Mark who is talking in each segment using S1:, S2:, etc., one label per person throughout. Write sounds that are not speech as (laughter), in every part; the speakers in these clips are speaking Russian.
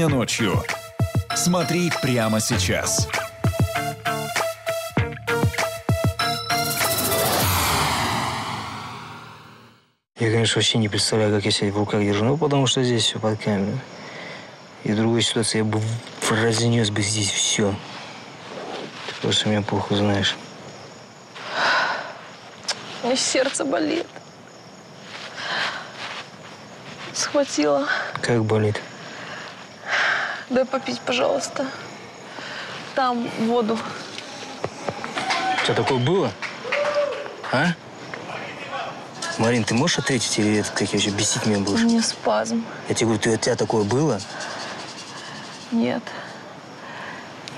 S1: Сегодня ночью. Смотри прямо сейчас.
S2: Я, конечно, вообще не представляю, как я себя в руках держу. Ну, потому что здесь все под камерой. И в другой ситуации я бы разнес бы здесь все. Ты просто меня плохо знаешь.
S3: У меня сердце болит. Схватила.
S2: Как болит?
S3: Дай попить, пожалуйста. Там воду.
S2: У тебя такое было? А? Марин, ты можешь ответить или это как я еще бесить меня
S3: У
S2: будешь?
S3: меня спазм.
S2: Я тебе говорю, ты, у тебя такое было?
S3: Нет.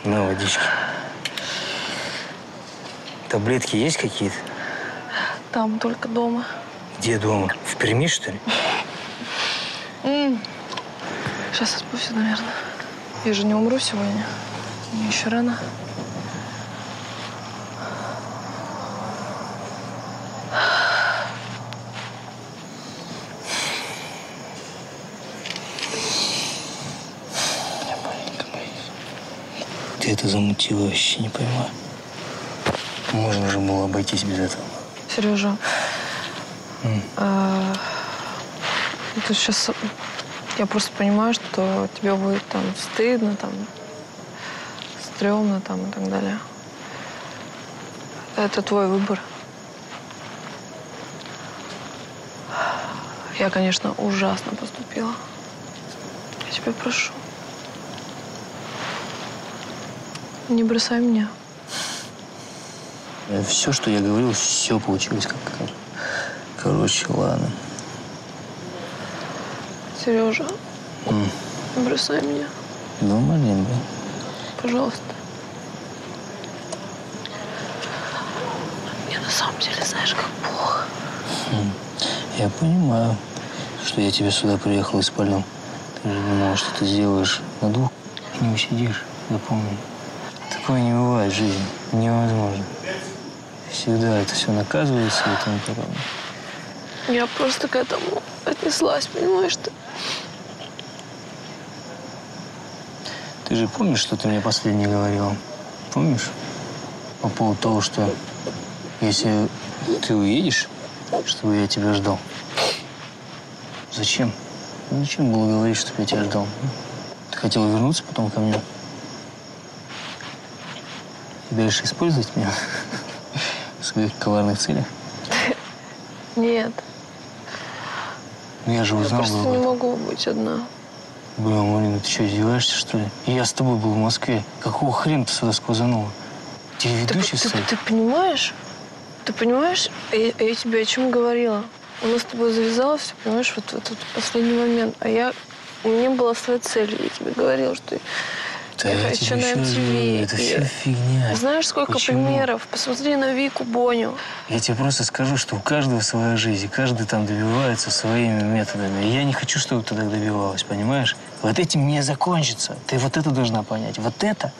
S2: На, водички. Таблетки есть какие-то?
S3: Там только дома.
S2: Где дома? В Перми, что ли?
S3: Сейчас отпущу, наверное. Я же не умру сегодня. Мне еще рано.
S2: Ты это замутила, вообще не понимаю. Можно же было обойтись без этого.
S3: Сережа, а, это сейчас я просто понимаю, что тебе будет там стыдно, там стрёмно там и так далее. Это твой выбор. Я, конечно, ужасно поступила. Я тебя прошу. Не бросай меня.
S2: Все, что я говорил, все получилось как. Короче, ладно.
S3: Сережа, не бросай меня,
S2: Ну, Марин, да.
S3: пожалуйста. Мне на самом деле, знаешь, как плохо.
S2: Я понимаю, что я тебя сюда приехал и спалил. Ты же думал, что ты сделаешь на двух не усидишь, запомни. Такое не бывает в жизни. Невозможно. Всегда это все наказывается и тому подобное.
S3: Я просто к этому отнеслась, понимаешь, ты?
S2: Ты же помнишь, что ты мне последний говорил? Помнишь? По поводу того, что если ты уедешь, чтобы я тебя ждал. Зачем? Зачем было говорить, чтобы я тебя ждал? Ты хотел вернуться потом ко мне? И дальше использовать меня (laughs) в своих коварных целях?
S3: Нет,
S2: Ну я же
S3: я
S2: узнал,
S3: просто
S2: был
S3: не могу быть одна.
S2: Бля, Марина, ты что, издеваешься, что ли? Я с тобой был в Москве. Какого хрена ты сюда сквозанула?
S3: Ты,
S2: Телеведущий
S3: ты-
S2: стать?
S3: ты понимаешь? Ты понимаешь, я, я тебе о чем говорила? У нас с тобой завязалось, понимаешь, вот в этот последний момент. А я, у меня была своя цель. Я тебе говорила, что
S2: Да
S3: я хочу на MTV.
S2: это все фигня.
S3: Знаешь, сколько
S2: Почему?
S3: примеров? Посмотри на Вику, Боню.
S2: Я тебе просто скажу, что у каждого своя жизнь, и каждый там добивается своими методами. И я не хочу, чтобы ты так добивалась, понимаешь? Вот этим не закончится. Ты вот это должна понять. Вот это,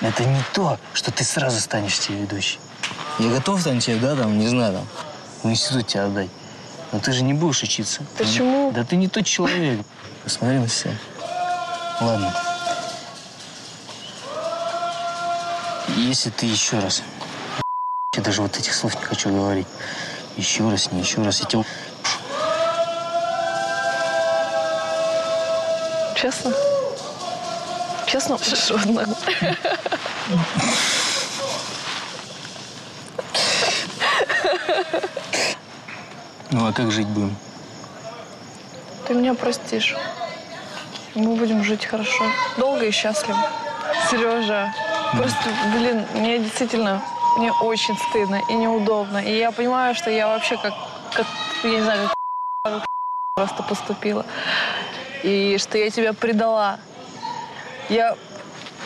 S2: это не то, что ты сразу станешь телеведущей. Я готов там тебе, да, там, не знаю, там, в институт тебя отдать. Но ты же не будешь учиться.
S3: Почему?
S2: Да ты не тот человек. Посмотри на себя. Ладно. Если ты еще раз я даже вот этих слов не хочу говорить. Еще раз, не еще раз. Я тебе...
S3: Честно? Честно? (laughs) Одна?
S2: Ну а как жить будем?
S3: Ты меня простишь. Мы будем жить хорошо. Долго и счастливо. Сережа, просто, блин, мне действительно, мне очень стыдно и неудобно. И я понимаю, что я вообще как, как я не знаю, (laughs) просто поступила. И что я тебя предала. Я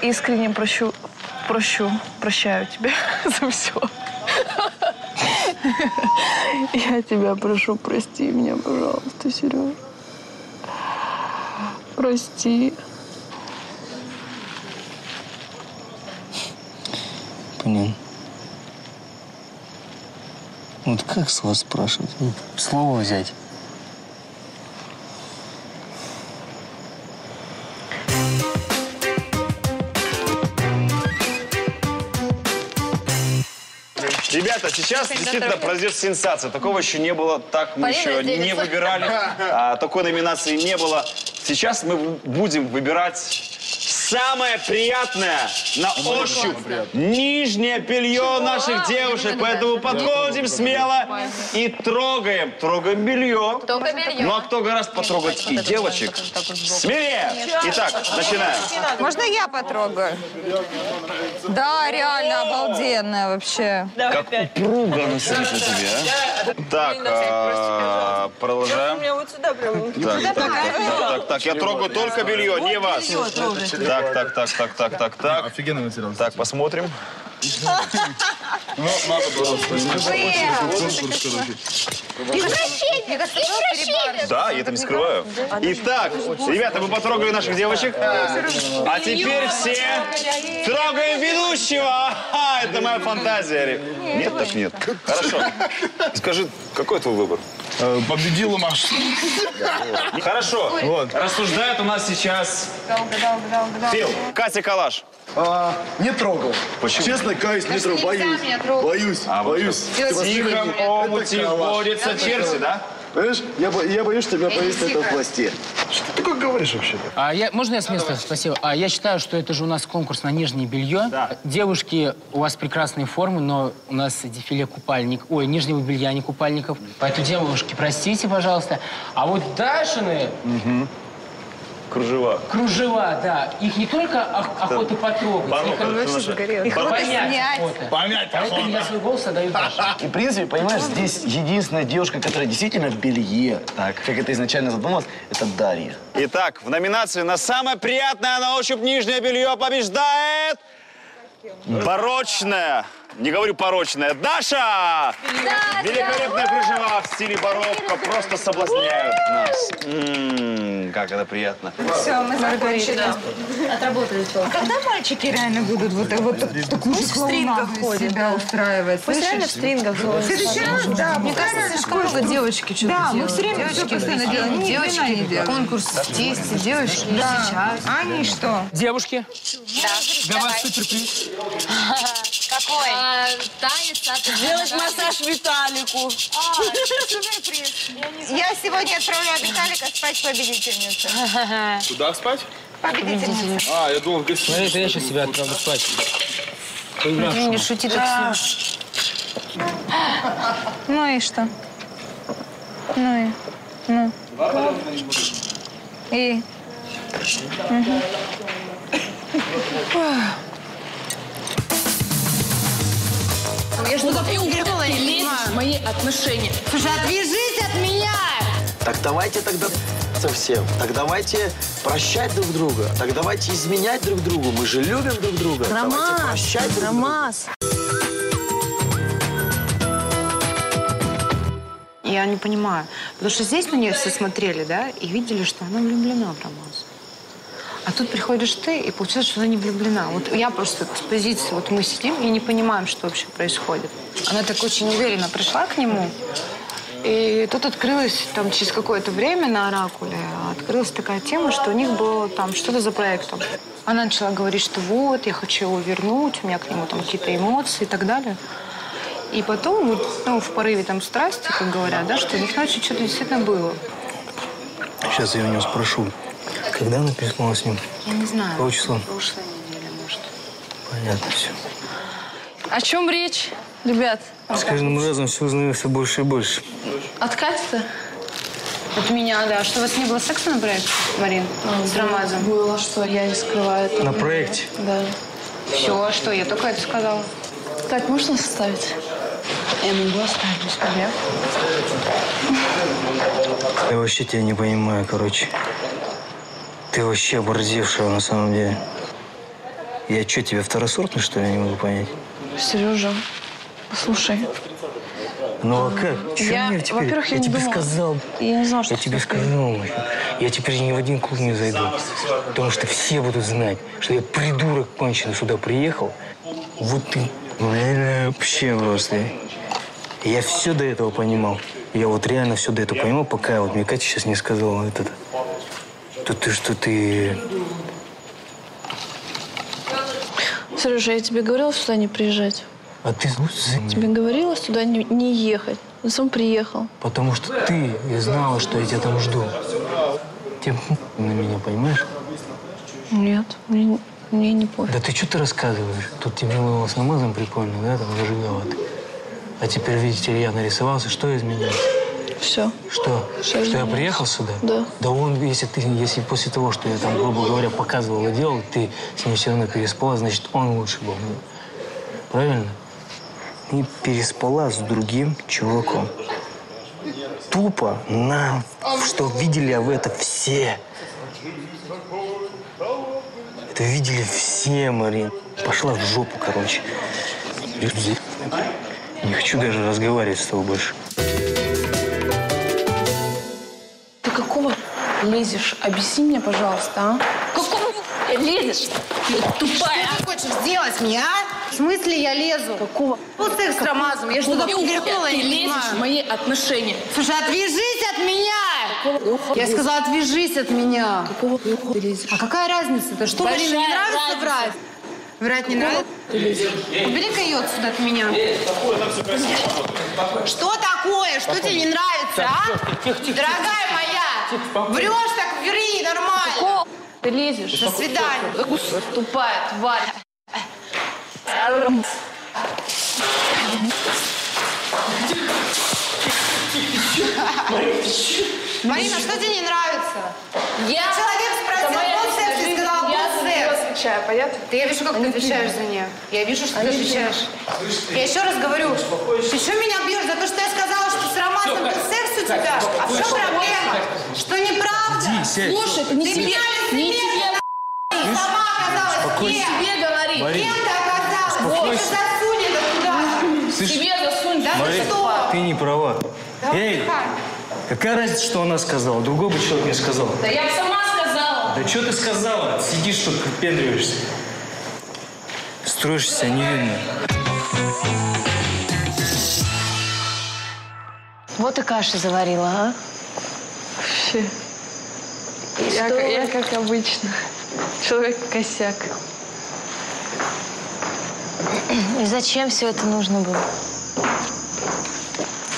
S3: искренне прощу, прощу, прощаю тебя (laughs) за все. (laughs) Я тебя прошу, прости меня, пожалуйста, Сережа. Прости.
S2: гражданин. Вот как с вас спрашивать? Слово взять.
S4: Ребята, сейчас действительно торгует. произойдет сенсация. Такого еще не было, так мы еще не выбирали. (laughs) А, такой номинации не было. Сейчас мы будем выбирать самое приятное на ощупь нижнее белье наших девушек. Поэтому подходим смело и трогаем. Трогаем белье.
S5: Только белье.
S4: Ну а кто гораздо потрогать и девочек? Смелее! Итак, начинаем.
S6: Можно я потрогаю? Да, реально обалденная вообще.
S4: Как упруго она сидит на тебе, а? Так, а, продолжаем. Так, так, так, так, так, так, я трогаю только белье, не вас. Так, так, так, так, так, так, так.
S7: Офигенный материал.
S4: Так, посмотрим.
S7: Ну, надо было
S4: Да, я это не скрываю. Итак, ребята, мы потрогали наших девочек. А теперь все трогаем ведущего. Это моя фантазия. Нет, так нет. Хорошо. Скажи, какой твой выбор?
S7: Победила Маша.
S4: Хорошо.
S7: Вот.
S4: Рассуждает у нас сейчас Фил. Катя Калаш.
S8: А, не трогал.
S4: Почему?
S8: Честно, каюсь, не трогал. Боюсь. Боюсь,
S4: А,
S8: боюсь.
S4: В тихом омуте водится черти, да?
S8: Понимаешь, я, бо- я боюсь, что меня повесит этом хвосте. Что говоришь вообще?
S9: А я, можно я с места? Спасибо. А я считаю, что это же у нас конкурс на нижнее белье.
S4: Да.
S9: Девушки, у вас прекрасные формы, но у нас дефиле купальник. Ой, нижнего белья, не купальников. Поэтому, девушки, простите, пожалуйста. А вот Дашины
S4: Кружева.
S9: кружева, да, их не только ох- охота потрогать,
S4: Барон,
S9: их,
S4: это наша-
S6: Их надо
S9: понять
S6: снять.
S9: охота.
S7: Понять
S9: Поэтому я свой голос отдаю Даше.
S8: И, в принципе, понимаешь, здесь единственная девушка, которая действительно в белье, так, как это изначально задумалось, это Дарья.
S4: Итак, в номинации на самое приятное на ощупь нижнее белье побеждает барочная, не говорю порочная, Даша! Великолепная кружева в стиле барокко просто соблазняют нас. М, как это приятно.
S6: Все, мы закончили.
S5: Отработали все.
S6: А когда мальчики реально будут вот, вот так- такую же клоунаду из себя устраивать?
S3: Пусть реально в стрингах
S6: В следующий раз, да,
S3: Мне кажется, слишком много девочки что-то
S6: Да, мы все время все постоянно делаем. Делаем.
S3: Конкурс в тесте, девочки
S6: Да.
S3: сейчас.
S6: Они что?
S9: Девушки, для вас суперприз. (laughs)
S5: Какой? А, танец от...
S3: Делать массаж Виталику.
S6: Я сегодня отправляю Виталика спать победительницу. (laughs)
S7: Куда спать?
S6: Победительница.
S7: А, я думал, в.
S9: Смотри, это я сейчас себя отправлю спать. Поигравшему.
S3: Не шути так
S6: Ну и что? Ну и? Ну? И?
S5: Я что-то придумала, не в мои отношения.
S6: Слушай, отвяжись от меня!
S10: Так давайте тогда совсем. Так давайте прощать друг друга. Так давайте изменять друг другу. Мы же любим друг друга. давайте прощать друг друга.
S3: Ромас.
S11: Я не понимаю. Потому что здесь на нее все смотрели, да, и видели, что она влюблена в Ромаса. А тут приходишь ты, и получается, что она не влюблена. Вот я просто с позиции, вот мы сидим и не понимаем, что вообще происходит. Она так очень уверенно пришла к нему, и тут открылась там через какое-то время на Оракуле, открылась такая тема, что у них было там что-то за проектом. Она начала говорить, что вот, я хочу его вернуть, у меня к нему там какие-то эмоции и так далее. И потом, вот, ну, в порыве там страсти, как говорят, да, что у них ночью что-то действительно было.
S2: Сейчас я у него спрошу, когда она переспала с ним?
S11: Я не знаю.
S2: Какого числа?
S11: Прошлой неделе, может.
S2: Понятно все.
S3: О чем речь, ребят?
S2: С каждым разом все узнаю все больше и больше.
S3: От Кати-то?
S11: От меня, да. Что у вас не было секса на проекте, Марин? С Рамазом?
S3: Было, что я не скрываю это.
S2: На проекте?
S3: Да.
S11: Все, а что? Я только это сказала.
S3: Так, можно составить?
S11: Я могу оставить без проблем.
S2: Я вообще тебя не понимаю, короче. Ты вообще оборзевшая на самом деле. Я что, тебе второсортный, что ли, я не могу понять?
S3: Сережа, послушай.
S2: Ну а как? Чё
S3: Я-
S2: мне теперь?
S3: во-первых, я не
S2: тебе
S3: думала.
S2: сказал.
S3: Я не знала, что
S2: Я тебе сказал. Я теперь ни в один клуб не зайду. Потому что все будут знать, что я придурок конченый сюда приехал. Вот ты. Ну, вообще просто. Я все до этого понимал. Я вот реально все до этого понимал, пока вот мне Катя сейчас не сказала вот это. То ты что ты...
S3: Сережа, я тебе говорила сюда не приезжать.
S2: А ты за-
S5: Тебе говорилось туда не, не ехать. Он сам приехал.
S2: Потому что ты и знала, что я тебя там жду. Тебе на меня, понимаешь?
S5: Нет, мне, мне не пофиг.
S2: Да ты что ты рассказываешь? Тут тебе было с намазом прикольно, да, там зажигаловато. А теперь, видите ли, я нарисовался, что изменилось?
S5: Все.
S2: Что?
S5: Что
S2: Что я приехал сюда?
S5: Да.
S2: Да он, если ты, если после того, что я там, грубо говоря, показывал и делал, ты с ним все равно переспала, значит, он лучше был. Правильно? И переспала с другим чуваком. Тупо на что видели в это все. Это видели все, Марин. Пошла в жопу, короче. Не хочу даже разговаривать с тобой больше.
S3: Лезешь? Объясни мне, пожалуйста, а? Какого лезешь? Ты тупая.
S11: Что ты хочешь сделать мне, а? В смысле я лезу?
S3: Какого?
S11: Вот секс с Рамазом. Я что-то прикола
S3: ты
S11: не
S3: лезешь в мои отношения?
S11: Слушай, отвяжись от меня! Я сказала, отвяжись от меня.
S3: Какого ты лезешь?
S11: А какая разница-то? Что, Марина, не нравится
S3: разница.
S11: врать? Врать не нравится? Убери-ка ее отсюда от меня. Что такое? Что тебе не нравится, а? Дорогая моя, врешь так, ври, нормально.
S3: Ты лезешь?
S11: До свидания.
S3: Тупая тварь.
S11: Марина, что тебе не нравится?
S3: Я...
S11: Человек спросил, секс, ты
S3: жизнь,
S11: сказала,
S3: я отвечаю, понятно?
S11: Ты я вижу, как ты отвечаешь за нее. Я вижу, что ты отвечаешь. Я еще раз говорю, ты что меня бьешь за то, что я сказала, что с Романом секс у тебя? А в чем проблема? Что неправда?
S3: Слушай, не
S11: Ты
S3: тебе, не тебе,
S11: Ты сама оказалась кем?
S3: тебе говори.
S11: Кем ты оказалась? Ты засунь это.
S2: Слышь,
S3: Тебе засунь.
S11: Да ты что?
S2: ты не права. Эй, какая разница, что она сказала? Другой бы человек не сказал.
S3: Да я сама сказала.
S2: Да что ты сказала? Сидишь тут, выпендриваешься. Строишь себя невинно.
S11: Вот и каши заварила, а?
S5: Вообще. Я,
S11: Что?
S5: я как обычно. Человек-косяк.
S11: И зачем все это нужно было?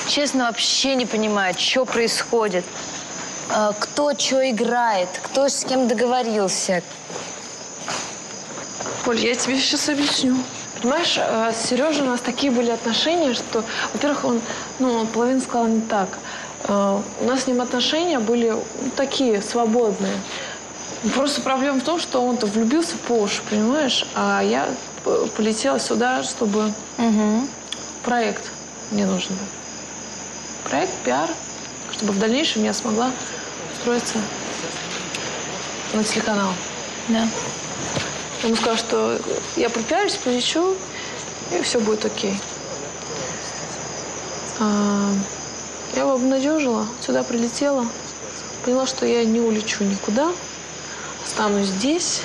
S11: Честно, вообще не понимаю, что происходит. А, Кто что играет, кто с кем договорился.
S5: Оль, я тебе сейчас объясню. Понимаешь, э, с Сережей у нас такие были отношения, что, во-первых, он, ну, он половину сказал не так. Э, У нас с ним отношения были такие, свободные. Просто проблема в том, что он-то влюбился по уши, понимаешь? А я п- полетела сюда, чтобы проект мне нужен был. Проект, пиар, чтобы в дальнейшем я смогла устроиться на телеканал.
S11: Да.
S5: Он ему сказал, что я пропиарюсь, полечу, и все будет окей. А, я его обнадежила, сюда прилетела, поняла, что я не улечу никуда, останусь здесь,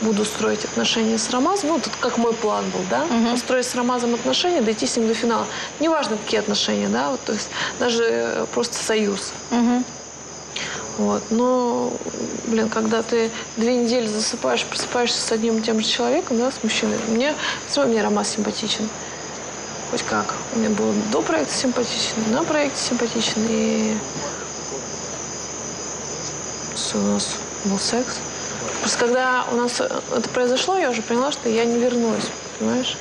S5: буду строить отношения с Рамазом. Ну, тут как мой план был, да? Построить с Рамазом отношения, дойти с ним до финала. Неважно, какие отношения, да, вот, то есть даже просто союз. Вот. Но, блин, когда ты две недели засыпаешь, просыпаешься с одним и тем же человеком, да, с мужчиной, мне, равно мне Ромас симпатичен. Хоть как. Он мне был до проекта симпатичен, на проекте симпатичен, и у нас был секс. Просто когда у нас это произошло, я уже поняла, что я не вернусь, понимаешь,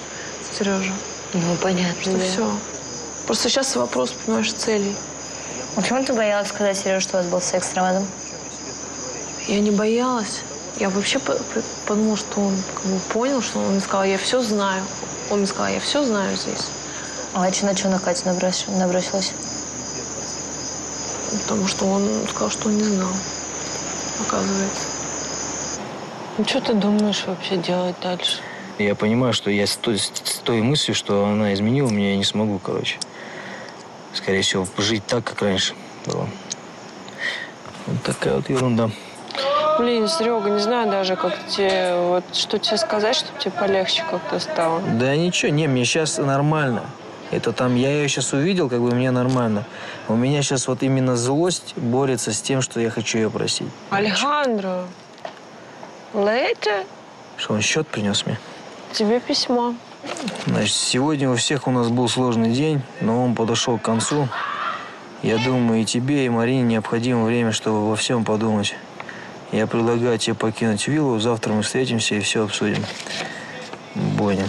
S5: Сережа.
S11: Ну, понятно,
S5: Что
S11: да.
S5: все. Просто сейчас вопрос, понимаешь, целей.
S11: Почему ты боялась сказать Сереже, что у вас был секс с Рамазом?
S5: Я не боялась. Я вообще по- по- подумала, что он как бы понял, что он мне сказал, я все знаю. Он мне сказал, я все знаю здесь.
S11: А что на что на Катю наброс- набросилась?
S5: Потому что он сказал, что он не знал, оказывается.
S12: Ну, что ты думаешь вообще делать дальше?
S2: Я понимаю, что я с той, с той мыслью, что она изменила меня, я не смогу, короче. Скорее всего, жить так, как раньше было. Вот такая вот ерунда.
S12: Блин, Серега, не знаю даже, как тебе, вот, что тебе сказать, чтобы тебе полегче как-то стало.
S2: Да ничего, не, мне сейчас нормально. Это там, я ее сейчас увидел, как бы мне нормально. У меня сейчас вот именно злость борется с тем, что я хочу ее просить.
S12: Алехандро, Лейте,
S2: Что он счет принес мне?
S12: тебе письмо.
S2: Значит, сегодня у всех у нас был сложный день, но он подошел к концу. Я думаю, и тебе, и Марине необходимо время, чтобы во всем подумать. Я предлагаю тебе покинуть виллу. Завтра мы встретимся и все обсудим. Боня.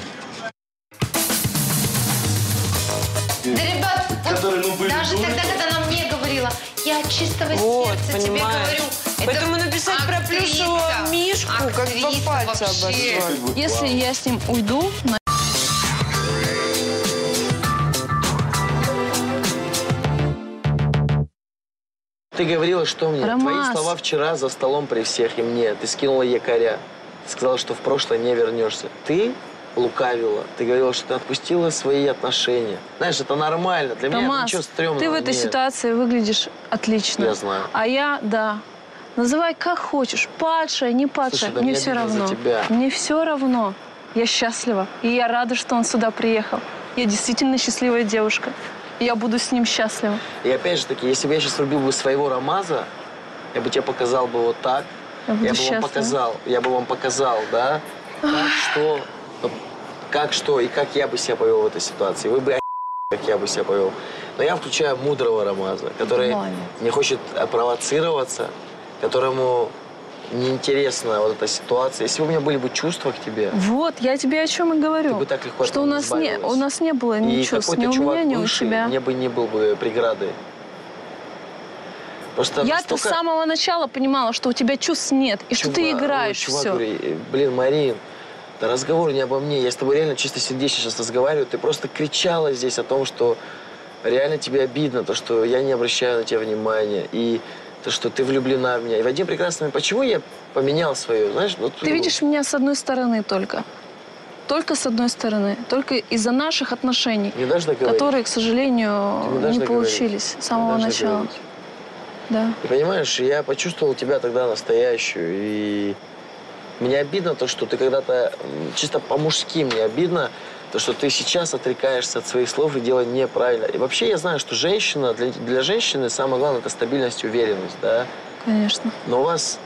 S11: Да, ребят, вот
S8: Которые, ну, были
S11: даже тогда, когда она мне говорила, я от чистого
S12: Вот,
S11: сердца тебе
S12: понимаешь.
S11: говорю. это
S12: Поэтому написать про
S11: актриса,
S12: плюшевого мишку, как
S11: актриса
S12: пальца
S11: вообще.
S12: обозвать.
S3: Если я с ним уйду,
S10: Ты говорила, что мне?
S3: Ромас.
S10: Твои слова вчера за столом при всех и мне. Ты скинула якоря. Ты сказала, что в прошлое не вернешься. Ты лукавила. Ты говорила, что ты отпустила свои отношения. Знаешь, это нормально. Для меня это
S3: Томас,
S10: ничего стрёмного
S3: ты в этой
S10: нет.
S3: ситуации выглядишь отлично.
S10: Я знаю.
S3: А я, да. Называй как хочешь. Падшая, не падшая.
S10: Слушай, да
S3: мне все равно.
S10: тебя.
S3: Мне все равно. Я счастлива. И я рада, что он сюда приехал. Я действительно счастливая девушка. И я буду с ним счастлива.
S10: И опять же таки, если бы я сейчас врубил бы своего Рамаза, я бы тебе показал бы вот так.
S3: Я буду
S10: бы
S3: счастлива.
S10: вам показал, я бы вам показал, да, как что, как что и как я бы себя повел в этой ситуации. Вы бы (laughs) как я бы себя повел. Но я включаю мудрого Рамаза, который
S3: Молодец.
S10: не хочет провоцироваться, которому неинтересна вот эта ситуация. Если бы у меня были бы чувства к тебе,
S3: Вот, я тебе о чем и говорю.
S10: ты бы так легко
S3: что у нас, не, у нас не было ни
S10: и
S3: чувств, ни у
S10: чувак
S3: меня, ни у тебя.
S10: мне бы не был бы преградой. Просто
S3: Я-то с
S10: настолько-
S3: самого начала понимала, что у тебя чувств нет, и что ты
S10: Чувак,
S3: играешь
S10: ой, чувак,
S3: все.
S10: говорю, блин, Марин, да разговор не обо мне. Я с тобой реально чисто сердечно сейчас разговариваю. Ты просто кричала здесь о том, что реально тебе обидно, то, что я не обращаю на тебя внимания. И то, что ты влюблена в меня. И в один прекрасный момент, почему я поменял свое, знаешь? Вот,
S3: Ты видишь меня с одной стороны только. Только с одной стороны. Только из-за наших отношений, которые, к сожалению,
S10: не
S3: не получились с самого начала.
S10: говорить.
S3: Да.
S10: И понимаешь, я почувствовал тебя тогда настоящую. И мне обидно то, что ты когда-то, чисто по-мужски мне обидно, то, что ты сейчас отрекаешься от своих слов и делаешь неправильно. И вообще я знаю, что женщина, для, для женщины самое главное это стабильность уверенность, да.
S3: Конечно.
S10: Но у вас,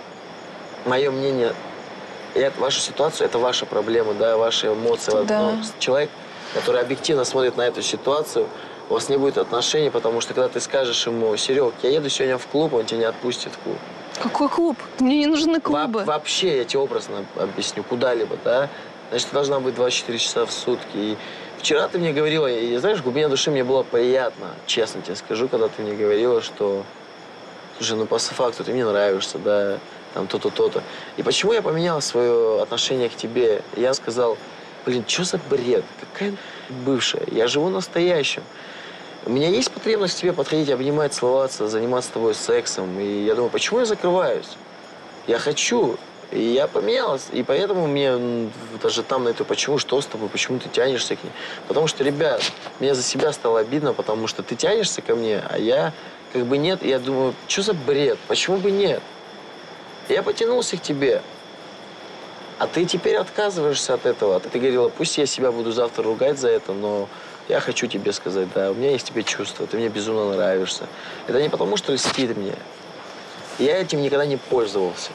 S10: мое мнение, это, ваша ситуация, это ваша проблема, да, ваши эмоции.
S3: Да.
S10: Но человек, который объективно смотрит на эту ситуацию, у вас не будет отношений, потому что когда ты скажешь ему, Серег, я еду сегодня в клуб, он тебя не отпустит в клуб.
S3: Какой клуб? Мне не нужны клубы.
S10: Во- вообще, я тебе образно объясню, куда-либо, да? Значит, должна быть 24 часа в сутки. И вчера ты мне говорила, и знаешь, в глубине души мне было приятно, честно тебе скажу, когда ты мне говорила, что, слушай, ну по факту ты мне нравишься, да, там то-то, то-то. И почему я поменял свое отношение к тебе? Я сказал, блин, что за бред? Какая бывшая? Я живу настоящим. У меня есть потребность к тебе подходить, обнимать, целоваться, заниматься с тобой сексом. И я думаю, почему я закрываюсь? Я хочу. И я поменялась. И поэтому мне даже там на эту почему, что с тобой, почему ты тянешься к ней. Потому что, ребят, мне за себя стало обидно, потому что ты тянешься ко мне, а я как бы нет. И я думаю, что за бред? Почему бы нет? Я потянулся к тебе. А ты теперь отказываешься от этого. Ты говорила, пусть я себя буду завтра ругать за это, но я хочу тебе сказать, да, у меня есть тебе чувства, ты мне безумно нравишься. Это не потому, что льстит мне. Я этим никогда не пользовался.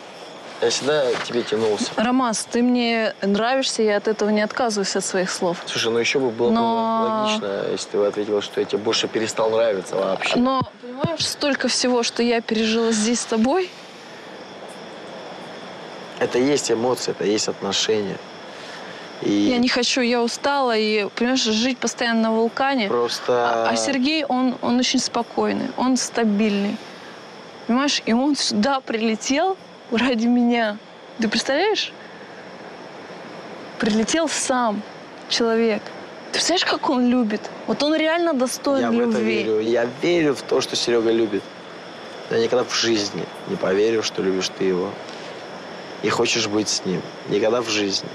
S10: Я всегда к тебе тянулся.
S3: Ромас, ты мне нравишься, я от этого не отказываюсь от своих слов.
S10: Слушай, ну еще бы было
S3: Но-
S10: логично, если ты ответила, что я тебе больше перестал нравиться вообще.
S3: Но, понимаешь, столько всего, что я пережила здесь с тобой,
S10: Это есть эмоции, это есть отношения. И
S3: я не хочу, я устала, и, понимаешь, жить постоянно на вулкане.
S10: просто...
S3: А, а Сергей, он, он очень спокойный, он стабильный. Понимаешь, и он сюда прилетел ради меня. Ты представляешь? Прилетел сам человек. Ты представляешь, как он любит? Вот он реально достоин
S10: Я в это
S3: любви.
S10: верю. Я верю в то, что Серега любит. Я никогда в жизни не поверю, что любишь ты его. И хочешь быть с ним. Никогда в жизни.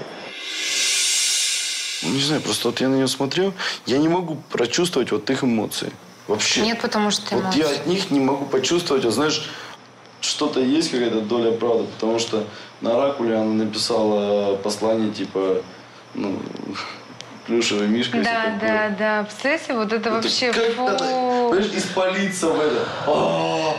S7: Ну, Не знаю, просто вот я на нее смотрю, я не могу прочувствовать вот их эмоции. Вообще.
S11: Нет, потому что
S7: Вот я от них не могу почувствовать, вот знаешь, что-то есть какая-то доля правды, потому что на Оракуле она написала послание типа, ну, (laughs) плюшевый мишка.
S11: Да, да, да. Представляете, вот это вообще...
S7: как
S11: фу.
S7: надо, понимаешь, испалиться в это. А,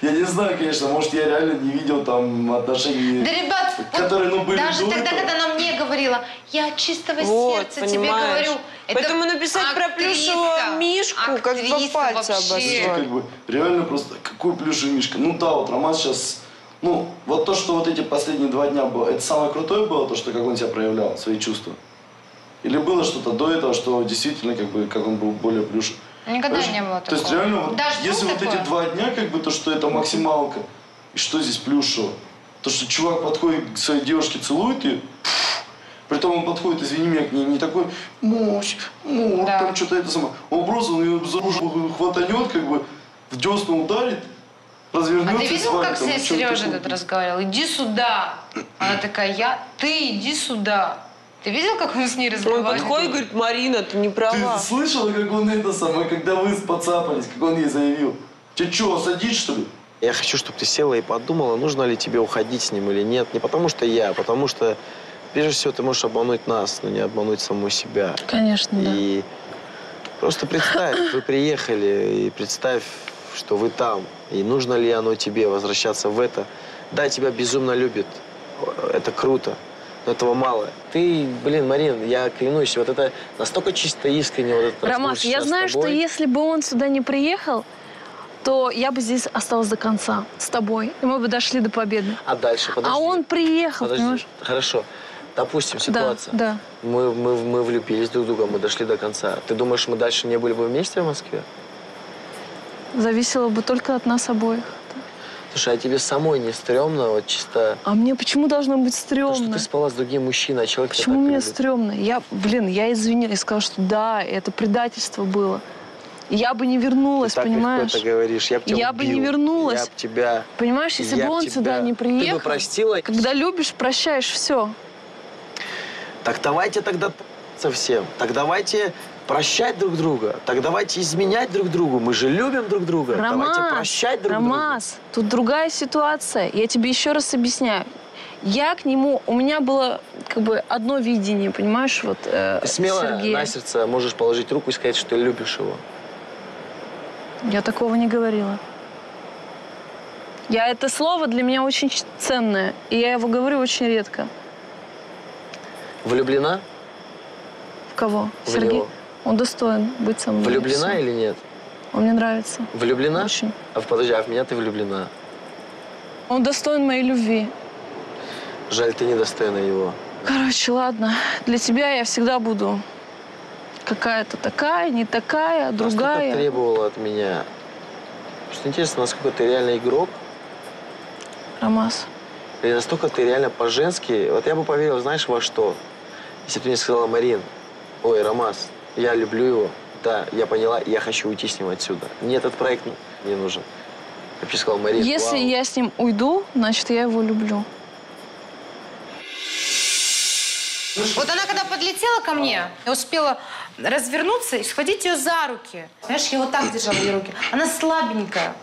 S7: Я не знаю, конечно, может, я реально не видел там отношений,
S11: Да, ребят,
S7: которые, ну, были
S11: даже
S7: до
S11: тогда,
S7: этого.
S11: когда она мне говорила, я от чистого
S12: Вот,
S11: сердца тебе
S12: понимаешь.
S11: говорю. Это
S12: Поэтому написать про плюшевого мишку, как два
S11: Актриса
S12: пальца
S11: вообще.
S7: Как бы, реально просто, какой плюшевый мишка. Ну да, вот Роман сейчас, ну, вот то, что вот эти последние два дня было, это самое крутое было, то, что как он себя проявлял, свои чувства? Или было что-то до этого, что действительно, как бы, как он был более плюшевый?
S11: Никогда
S7: Понимаешь?
S11: не было
S7: То есть
S11: такого.
S7: реально, вот,
S11: Даже
S7: если вот
S11: такое?
S7: эти два дня, как бы, то, что это максималка, и что здесь плюшево? То, что чувак подходит к своей девушке, целует ее, Притом он подходит, извини меня, к ней не такой, мощь, ну, там что-то это самое. Он просто он ее за руку хватанет, как бы в десну ударит, развернется
S11: А ты видел, как с ней Сережа этот разговаривал? Иди сюда. Она такая, я, ты иди сюда. Ты видел, как он с ней разговаривал?
S12: Он подходит и говорит, Марина, ты не права.
S7: Ты слышала, как он это самое, когда вы поцапались, как он ей заявил? Тебе что, садить что ли?
S10: Я хочу, чтобы ты села и подумала, нужно ли тебе уходить с ним или нет. Не потому что я, а потому что, прежде всего, ты можешь обмануть нас, но не обмануть саму себя.
S3: Конечно, да.
S10: И просто представь, вы приехали, и представь, что вы там. И нужно ли оно тебе возвращаться в это? Да, тебя безумно любит. Это круто. Но этого мало. Ты, блин, Марин, я клянусь, вот это настолько чисто искренне. Вот этот разговор
S3: Ромас, я знаю, что если бы он сюда не приехал, то я бы здесь осталась до конца с тобой. И мы бы дошли до победы.
S10: А дальше, подожди.
S3: А он приехал,
S10: Подожди.
S3: понимаешь?
S10: Хорошо. Допустим,
S3: Да,
S10: ситуация.
S3: да.
S10: Мы, мы, мы влюбились друг в друга, мы дошли до конца. Ты думаешь, мы дальше не были бы вместе в Москве?
S3: Зависело бы только от нас обоих.
S10: Слушай, а тебе самой не стрёмно, вот чисто...
S3: А мне почему должно быть
S10: То, что
S3: стрёмно?
S10: ты спала с другим мужчиной, а человек
S3: Почему мне
S10: любит?
S3: стрёмно? Я, блин, я извинилась, сказала, что да, это предательство было. Я бы не вернулась,
S10: Ты так
S3: понимаешь?
S10: это говоришь. Я бы тебя
S3: Я бы не
S10: убил.
S3: вернулась.
S10: Я бы тебя...
S3: Понимаешь, если бы он
S10: тебя-
S3: сюда не
S10: Ты бы
S3: приехал,
S10: простила?
S3: когда любишь, прощаешь все.
S10: Так давайте тогда совсем. Так давайте прощать друг друга. Так давайте изменять друг другу. Мы же любим друг друга. давайте прощать друг друга.
S3: Ромас, тут другая ситуация. Я тебе еще раз объясняю. Я к нему, у меня было как бы одно видение, понимаешь, вот э,
S10: Ты смело
S3: Сергея.
S10: на сердце можешь положить руку и сказать, что любишь его.
S3: Я такого не говорила. Я это слово для меня очень ценное, и я его говорю очень редко.
S10: Влюблена?
S3: В кого?
S10: В
S3: Сергей.
S10: него.
S3: Он достоин быть со мной.
S10: Влюблена или нет?
S3: Он мне нравится.
S10: Влюблена?
S3: Очень.
S10: А в- подожди, а в меня ты влюблена?
S3: Он достоин моей любви.
S10: Жаль, ты недостойна его.
S3: Короче, ладно. Для тебя я всегда буду какая-то такая, не такая,
S10: Насколько
S3: другая.
S10: требовала от меня? Что интересно, насколько ты реально игрок?
S3: Ромас.
S10: Или настолько ты реально по-женски? Вот я бы поверил, знаешь, во что? Если бы ты мне сказала, Марин, ой, Ромас, я люблю его, да, я поняла, я хочу уйти с ним отсюда. Мне этот проект не- нужен. Я бы сказал, Марин,
S3: Если
S10: вау.
S3: я с ним уйду, значит, я его люблю.
S11: Вот она когда подлетела ко мне, я успела развернуться и схватить ее за руки. Знаешь, я вот так держала ее руки. Она слабенькая.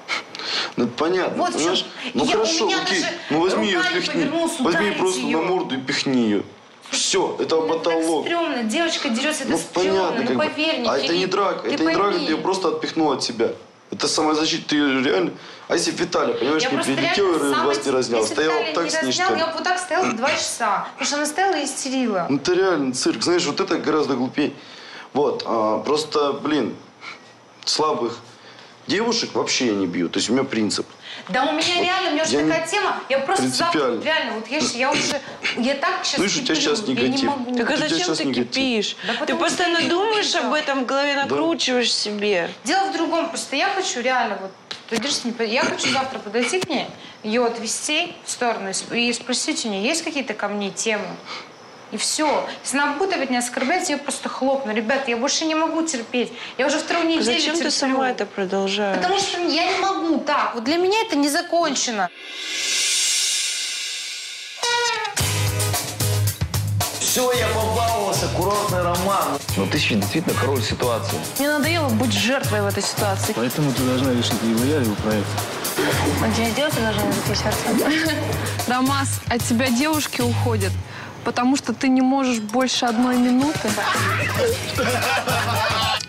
S7: Ну, это понятно,
S11: Вот
S7: понимаешь? Ну,
S11: Я-
S7: хорошо, окей.
S11: даже
S7: Ну, возьми ее, пихни. Возьми
S11: ударить
S7: просто на морду и пихни ее. Все, это потолок.
S11: Стрёмно, девочка дерется, это
S7: Ну,
S11: стрёмно,
S7: понятно,
S11: ну
S7: как
S11: поверь мне,
S7: А это не драка,
S11: ты
S7: это не драка,
S11: пойми.
S7: ты ее просто отпихнул от себя. Это самозащита, ты её реально... А если Виталий, понимаешь,
S11: Я
S7: не прилетел и
S11: самый-
S7: вас не разнял,
S11: Если
S7: стоял
S11: Виталий
S7: так
S11: не
S7: с ней, что ли?
S11: Я бы вот так стояла два часа, потому что она стояла и истерила.
S7: Ну, это реально цирк. Знаешь, вот это гораздо глупее. Вот, а, просто, блин, слабых девушек вообще я не бью. То есть у меня принцип.
S11: Да у меня реально, у меня уже
S7: я не-
S11: такая тема, я просто завтра,
S7: Принципиально.
S11: вот реально, вот я, я уже, я так сейчас
S7: Слышь, у тебя сейчас
S11: я не
S7: негатив.
S11: могу.
S12: Так а зачем ты
S7: негатив.
S12: кипишь?
S11: Да
S12: ты постоянно думаешь об этом, в голове накручиваешь себе.
S11: Дело в другом, просто я хочу реально вот, я хочу завтра подойти к ней, ее отвести в сторону и спросить у нее, есть какие-то ко мне темы? И все. Если она будет опять меня оскорблять, я просто хлопну. Ребята, я больше не могу терпеть. Я уже вторую неделю
S12: Зачем ты
S11: терплю.
S12: сама это продолжаешь?
S11: Потому что я не могу так. Вот для меня это не закончено.
S8: Все, я побаловался, курортный роман. Но ты сейчас действительно король ситуации.
S3: Мне надоело быть жертвой в этой ситуации.
S2: Поэтому ты должна решить, либо я, либо проект.
S3: Он тебя сделать должен язык сердца. Ромас, от тебя девушки уходят, потому что ты не можешь больше одной минуты.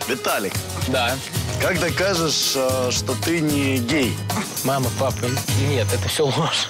S8: Виталик,
S9: Да.
S8: Как докажешь, э, что ты не гей?
S9: Мама, папа, нет, это все ложь.